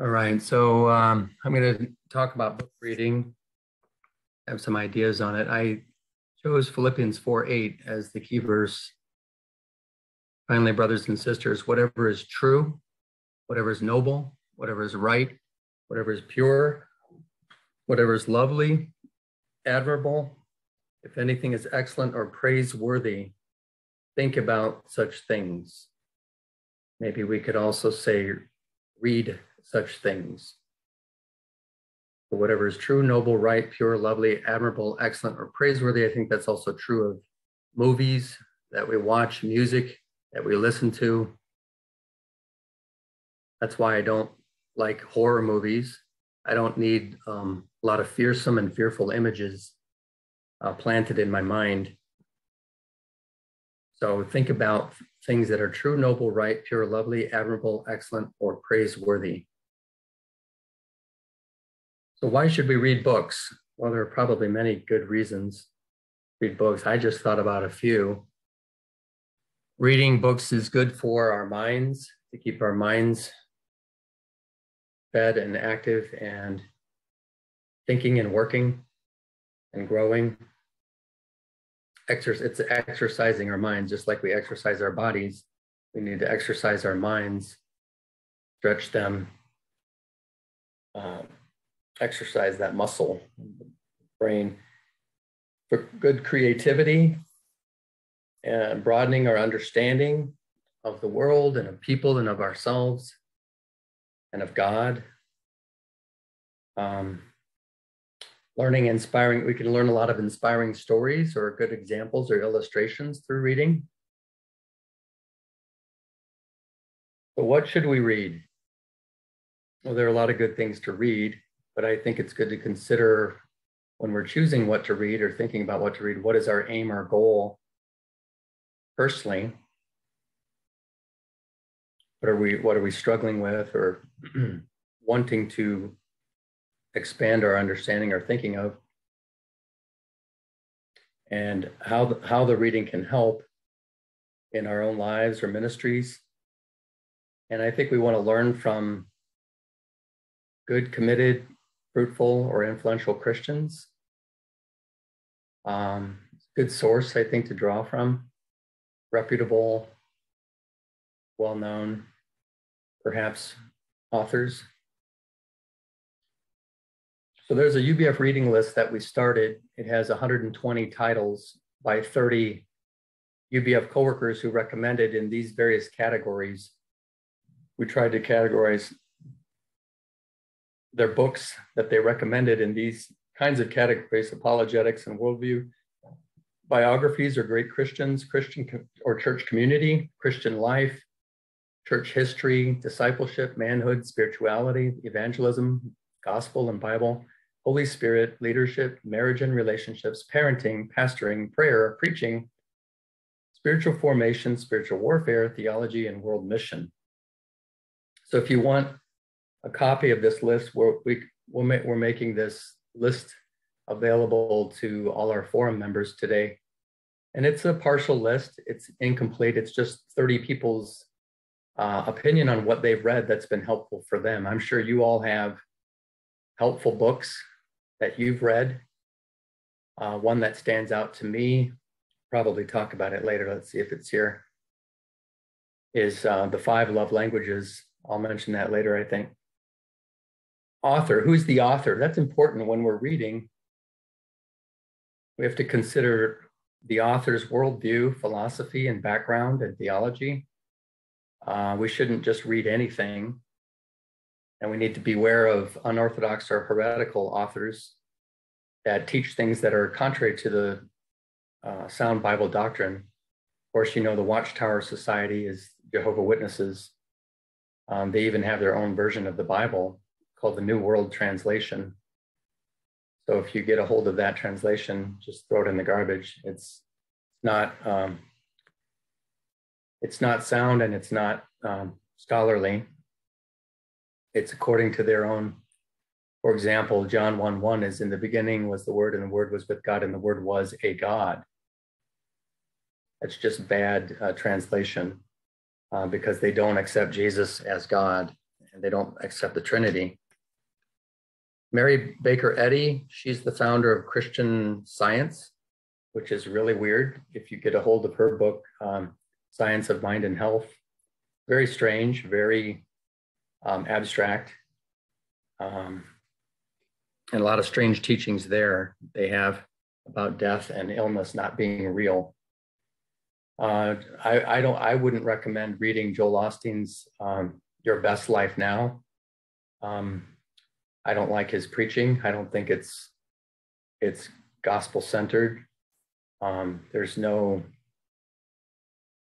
All right, so um, I'm going to talk about book reading. I have some ideas on it. I chose Philippians 4 8 as the key verse. Finally, brothers and sisters, whatever is true, whatever is noble, whatever is right, whatever is pure, whatever is lovely, admirable, if anything is excellent or praiseworthy, think about such things. Maybe we could also say, read such things. But whatever is true, noble, right, pure, lovely, admirable, excellent, or praiseworthy, I think that's also true of movies that we watch, music that we listen to. That's why I don't like horror movies. I don't need um, a lot of fearsome and fearful images uh, planted in my mind. So think about things that are true, noble, right, pure, lovely, admirable, excellent, or praiseworthy. So why should we read books? Well, there are probably many good reasons to read books. I just thought about a few. Reading books is good for our minds, to keep our minds fed and active and thinking and working and growing. Exercise, it's exercising our minds, just like we exercise our bodies. We need to exercise our minds, stretch them, um, exercise that muscle, brain, for good creativity and broadening our understanding of the world and of people and of ourselves and of God. Um, learning, inspiring, we can learn a lot of inspiring stories or good examples or illustrations through reading. But what should we read? Well, there are a lot of good things to read but I think it's good to consider when we're choosing what to read or thinking about what to read, what is our aim or goal personally? What are we what are we struggling with or wanting to expand our understanding or thinking of? And how the, how the reading can help in our own lives or ministries. And I think we want to learn from good, committed, fruitful or influential Christians. Um, good source, I think, to draw from. Reputable, well known, perhaps authors. So there's a UBF reading list that we started. It has 120 titles by 30 UBF coworkers who recommended in these various categories. We tried to categorize their books that they recommended in these kinds of categories apologetics and worldview. Biographies or great christians christian or church community christian life church history discipleship manhood spirituality evangelism gospel and bible holy spirit leadership marriage and relationships parenting pastoring prayer preaching spiritual formation spiritual warfare theology and world mission. So if you want a copy of this list. We're, we, we'll ma- we're making this list available to all our forum members today. And it's a partial list, it's incomplete. It's just 30 people's uh, opinion on what they've read that's been helpful for them. I'm sure you all have helpful books that you've read. Uh, one that stands out to me, probably talk about it later. Let's see if it's here. Is uh, The Five Love Languages. I'll mention that later, I think author. Who's the author? That's important when we're reading. We have to consider the author's worldview, philosophy, and background and theology. Uh, we shouldn't just read anything. And we need to beware of unorthodox or heretical authors that teach things that are contrary to the uh, sound Bible doctrine. Of course, you know, the Watchtower Society is Jehovah Witnesses. Um, they even have their own version of the Bible called the New World Translation. So if you get a hold of that translation, just throw it in the garbage. It's not um, it's not sound and it's not um, scholarly. It's according to their own. For example, John 1 1 is in the beginning was the Word, and the Word was with God, and the Word was a God. That's just bad uh, translation uh, because they don't accept Jesus as God and they don't accept the Trinity. Mary Baker Eddy, she's the founder of Christian Science, which is really weird if you get a hold of her book, um, Science of Mind and Health. Very strange, very um, abstract, um, and a lot of strange teachings there they have about death and illness not being real. Uh, I, I, don't. I wouldn't recommend reading Joel Osteen's um, "Your Best Life Now." Um, I don't like his preaching. I don't think it's it's gospel centered. Um, there's no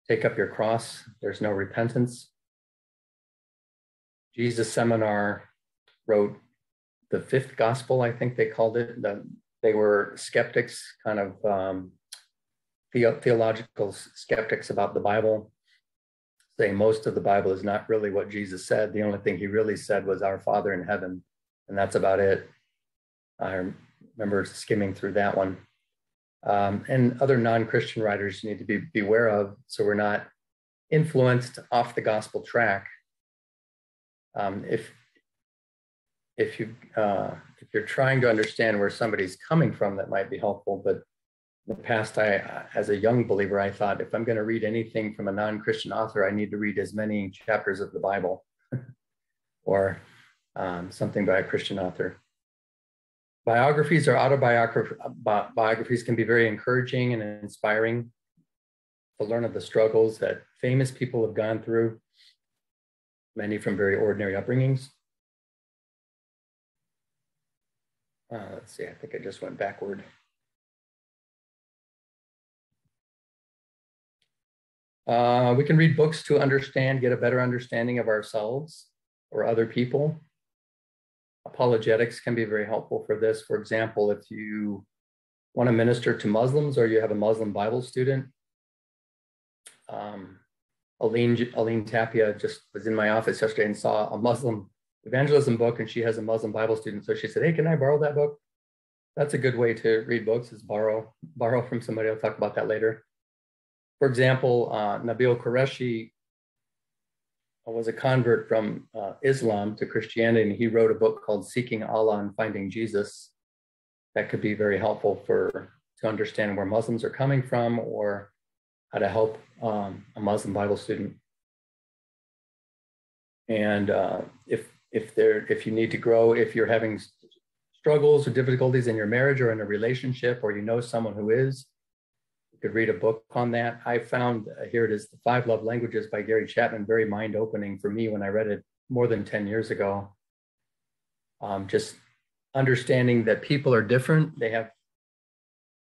take up your cross. There's no repentance. Jesus Seminar wrote the fifth gospel, I think they called it. The, they were skeptics, kind of um, the, theological skeptics about the Bible, saying most of the Bible is not really what Jesus said. The only thing he really said was our Father in heaven, and that's about it. I remember skimming through that one. Um, and other non-Christian writers you need to be beware of, so we're not influenced off the gospel track. Um, if if you uh, if you're trying to understand where somebody's coming from, that might be helpful. But in the past, I, as a young believer, I thought if I'm going to read anything from a non-Christian author, I need to read as many chapters of the Bible, or um, something by a Christian author. Biographies or autobiographies can be very encouraging and inspiring to learn of the struggles that famous people have gone through, many from very ordinary upbringings. Uh, let's see, I think I just went backward. Uh, we can read books to understand, get a better understanding of ourselves or other people. Apologetics can be very helpful for this. For example, if you want to minister to Muslims or you have a Muslim Bible student, um, Aline, Aline Tapia just was in my office yesterday and saw a Muslim evangelism book and she has a Muslim Bible student. So she said, Hey, can I borrow that book? That's a good way to read books is borrow, borrow from somebody. I'll talk about that later. For example, uh, Nabeel Qureshi was a convert from uh, Islam to Christianity, and he wrote a book called Seeking Allah and Finding Jesus. That could be very helpful for to understand where Muslims are coming from or how to help um, a Muslim Bible student. And uh, if if there if you need to grow if you're having struggles or difficulties in your marriage or in a relationship or you know someone who is could read a book on that i found uh, here it is the five love languages by gary chapman very mind opening for me when i read it more than 10 years ago um, just understanding that people are different they have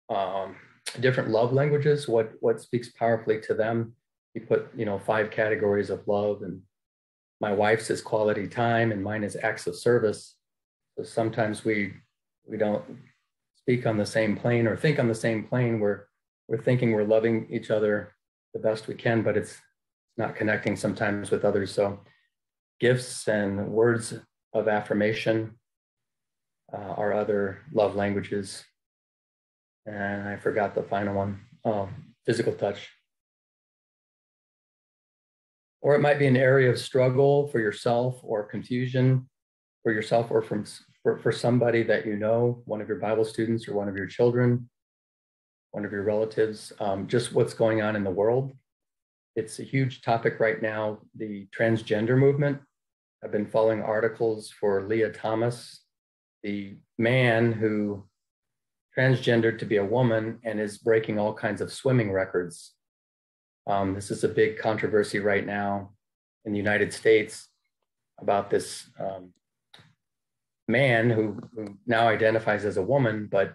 um, different love languages what what speaks powerfully to them he put you know five categories of love and my wife's is quality time and mine is acts of service. So sometimes we we don't speak on the same plane or think on the same plane. We're we're thinking we're loving each other the best we can, but it's not connecting sometimes with others. So gifts and words of affirmation uh, are other love languages. And I forgot the final one. Oh, physical touch or it might be an area of struggle for yourself or confusion for yourself or from for, for somebody that you know one of your bible students or one of your children one of your relatives um, just what's going on in the world. It's a huge topic right now the transgender movement. I've been following articles for Lia Thomas the man who transgendered to be a woman and is breaking all kinds of swimming records. Um, this is a big controversy right now in the United States about this um, man who, who, now identifies as a woman, but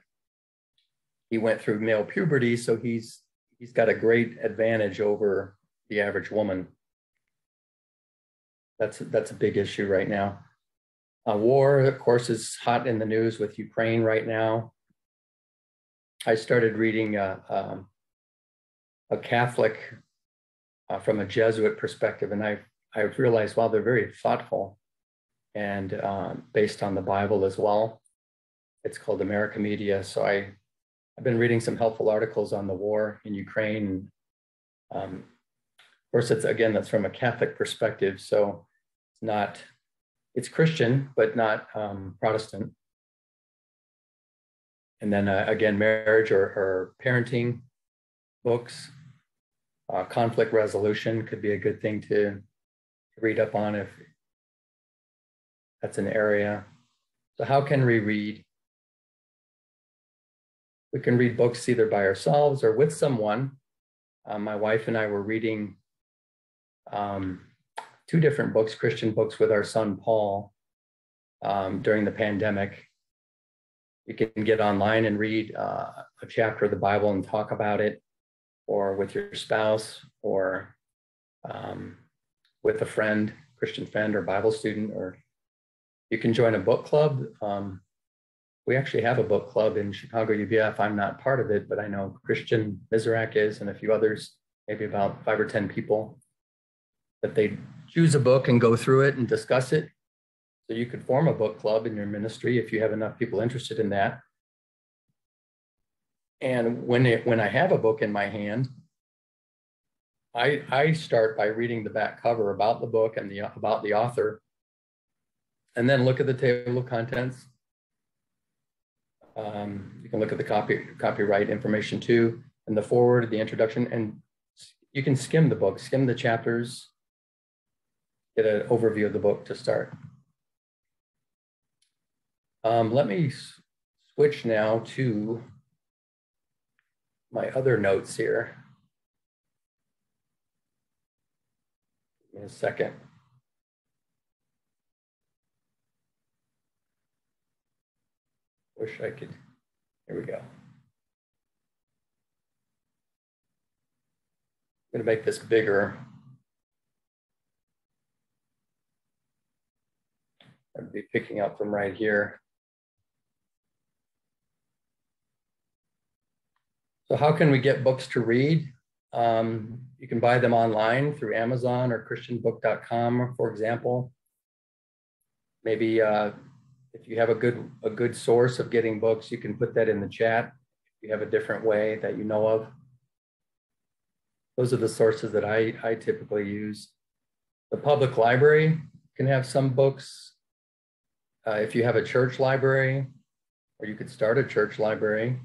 he went through male puberty, so he's he's got a great advantage over the average woman. That's that's a big issue right now. Uh, war, of course, is hot in the news with Ukraine right now. I started reading uh, um, a Catholic uh, from a Jesuit perspective, and I I realized wow they're very thoughtful and uh, based on the Bible as well. It's called America Media. So I I've been reading some helpful articles on the war in Ukraine. Um, of course, it's again that's from a Catholic perspective, so it's not it's Christian, but not um, Protestant. And then uh, again, marriage or, or parenting books, uh, conflict resolution could be a good thing to read up on if that's an area. So, how can we read? We can read books either by ourselves or with someone. Um, my wife and I were reading um, two different books, Christian books, with our son Paul um, during the pandemic. You can get online and read uh, a chapter of the Bible and talk about it, or with your spouse, or um, with a friend, Christian friend, or Bible student, or you can join a book club. Um, we actually have a book club in Chicago UBF. I'm not part of it, but I know Christian Mizrak is and a few others, maybe about five or 10 people, that they choose a book and go through it and discuss it. So you could form a book club in your ministry if you have enough people interested in that. And when it, when I have a book in my hand, I, I start by reading the back cover about the book and the about the author, and then look at the table of contents. Um, you can look at the copy copyright information too, and the forward, the introduction, and you can skim the book, skim the chapters, get an overview of the book to start. Um, let me switch now to my other notes here. Me a second. Wish I could, here we go. I'm gonna make this bigger. I'd be picking up from right here. So how can we get books to read? Um, you can buy them online through Amazon or christianbook.com, for example. Maybe uh, if you have a good a good source of getting books, you can put that in the chat. If you have a different way that you know of. Those are the sources that I, I typically use. The public library can have some books. Uh, if you have a church library, or you could start a church library,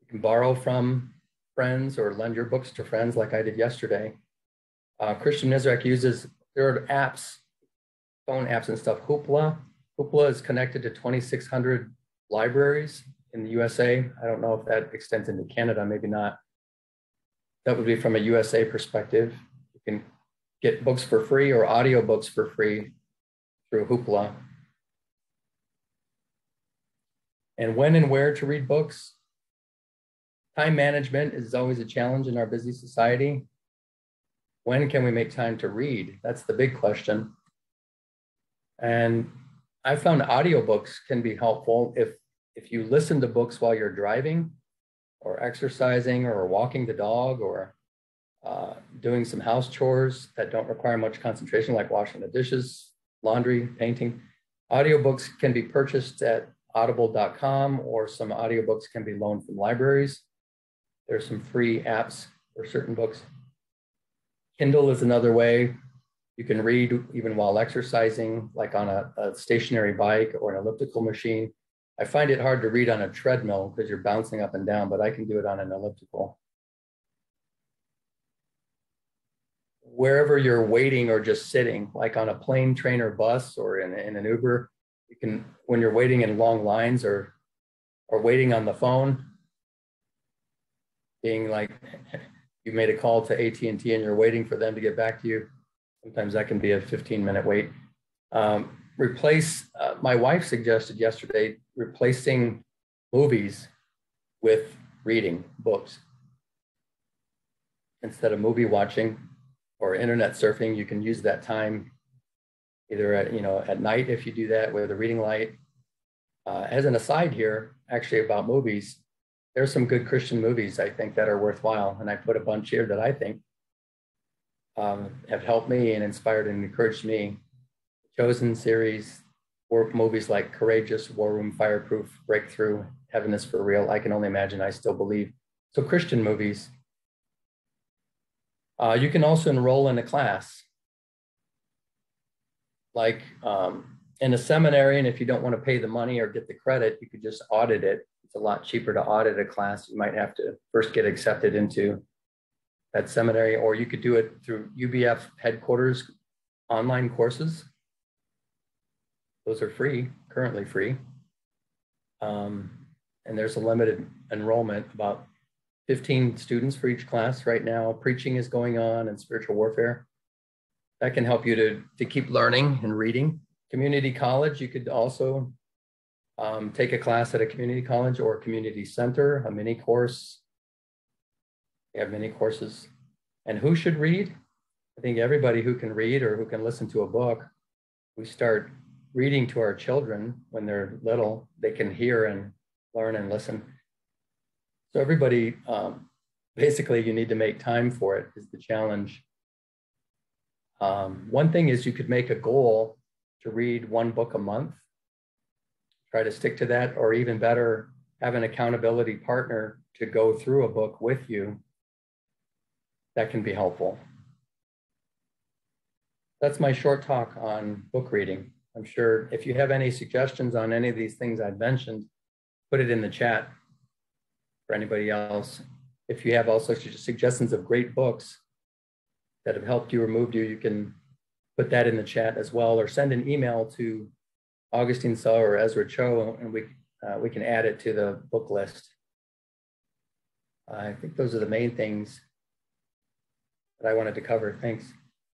you can borrow from friends or lend your books to friends like I did yesterday. Uh, Christian Mizrak uses, there are apps, phone apps and stuff. Hoopla. Hoopla is connected to 2,600 libraries in the USA. I don't know if that extends into Canada, maybe not. That would be from a USA perspective. You can get books for free or audio books for free through Hoopla. And when and where to read books, Time management is always a challenge in our busy society. When can we make time to read? That's the big question. And I found audiobooks can be helpful if if you listen to books while you're driving or exercising or walking the dog or uh, doing some house chores that don't require much concentration, like washing the dishes, laundry, painting. Audiobooks can be purchased at audible.com or some audiobooks can be loaned from libraries. There's some free apps for certain books. Kindle is another way. You can read even while exercising, like on a, a stationary bike or an elliptical machine. I find it hard to read on a treadmill because you're bouncing up and down, but I can do it on an elliptical. Wherever you're waiting or just sitting, like on a plane, train, or bus, or in, in an Uber, you can, when you're waiting in long lines or, or waiting on the phone, being like you made a call to AT&T and you're waiting for them to get back to you. Sometimes that can be a 15 minute wait. Um, replace, uh, my wife suggested yesterday, replacing movies with reading books. Instead of movie watching or internet surfing, you can use that time either at, you know, at night if you do that with a reading light. Uh, as an aside here, actually about movies, there's some good Christian movies I think that are worthwhile, and I put a bunch here that I think um, have helped me and inspired and encouraged me. Chosen series, or movies like Courageous, War Room, Fireproof, Breakthrough, Heaven is for Real. I can only imagine. I still believe. So Christian movies. Uh, you can also enroll in a class. like um, in a seminary, and if you don't want to pay the money or get the credit, you could just audit it. It's a lot cheaper to audit a class. You might have to first get accepted into that seminary, or you could do it through UBF headquarters online courses. Those are free, currently free. Um, and there's a limited enrollment, about 15 students for each class right now. Preaching is going on and spiritual warfare. That can help you to, to keep learning and reading. Community college, you could also um, take a class at a community college or a community center, a mini course. We have many courses. And who should read? I think everybody who can read or who can listen to a book, we start reading to our children when they're little, they can hear and learn and listen. So everybody, um, basically you need to make time for it is the challenge. Um, one thing is you could make a goal to read one book a month, try to stick to that, or even better, have an accountability partner to go through a book with you. That can be helpful. That's my short talk on book reading. I'm sure if you have any suggestions on any of these things I've mentioned, put it in the chat for anybody else. If you have also suggestions of great books that have helped you or moved you, you can put that in the chat as well, or send an email to Augustine Saw or Ezra Cho, and we, uh, we can add it to the book list. I think those are the main things that I wanted to cover. Thanks.